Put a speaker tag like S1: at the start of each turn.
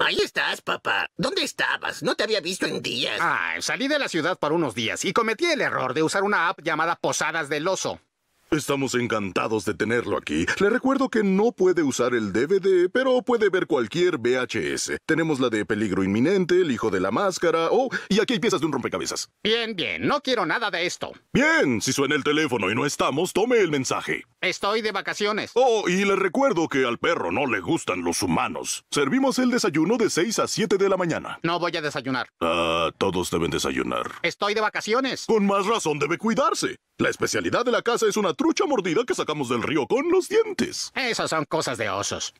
S1: ahí estás, papá. ¿Dónde estabas? No te había visto en días.
S2: Ah, salí de la ciudad por unos días y cometí el error de usar una app llamada Posadas del Oso.
S3: Estamos encantados de tenerlo aquí. Le recuerdo que no puede usar el DVD, pero puede ver cualquier VHS. Tenemos la de Peligro Inminente, El Hijo de la Máscara. Oh, y aquí hay piezas de un rompecabezas.
S2: Bien, bien, no quiero nada de esto.
S3: Bien, si suena el teléfono y no estamos, tome el mensaje.
S2: Estoy de vacaciones.
S3: Oh, y le recuerdo que al perro no le gustan los humanos. Servimos el desayuno de 6 a 7 de la mañana.
S2: No voy a desayunar.
S3: Ah, todos deben desayunar.
S2: Estoy de vacaciones.
S3: Con más razón debe cuidarse. La especialidad de la casa es una trucha mordida que sacamos del río con los dientes.
S2: Esas son cosas de osos.